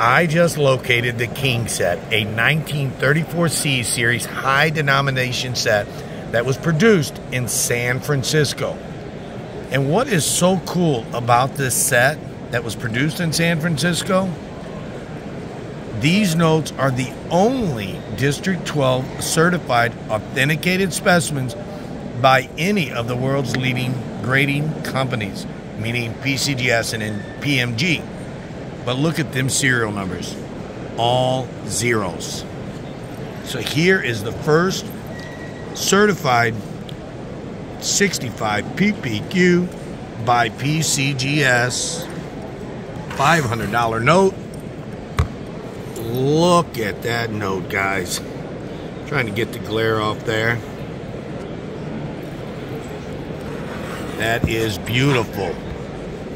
I just located the King set, a 1934C series high denomination set that was produced in San Francisco. And what is so cool about this set that was produced in San Francisco? These notes are the only District 12 certified authenticated specimens by any of the world's leading grading companies, meaning PCGS and PMG. But look at them serial numbers, all zeros. So here is the first certified 65 PPQ by PCGS $500 note. Look at that note, guys. Trying to get the glare off there. That is beautiful.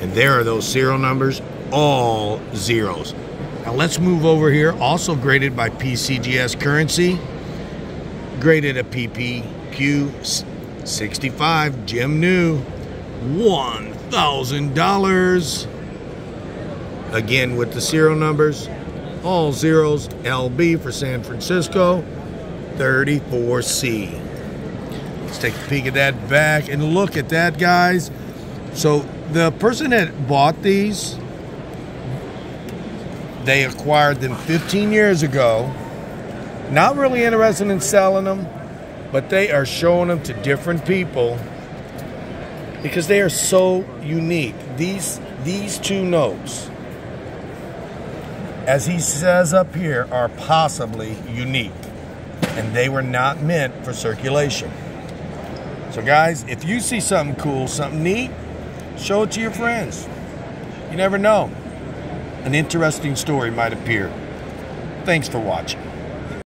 And there are those serial numbers all zeros. Now let's move over here, also graded by PCGS Currency, graded a PPQ 65, Gem New, $1,000. Again with the serial numbers, all zeros, LB for San Francisco, 34C. Let's take a peek at that back and look at that, guys. So the person that bought these they acquired them 15 years ago. Not really interested in selling them, but they are showing them to different people because they are so unique. These these two notes, as he says up here, are possibly unique. And they were not meant for circulation. So guys, if you see something cool, something neat, show it to your friends. You never know an interesting story might appear. Thanks for watching.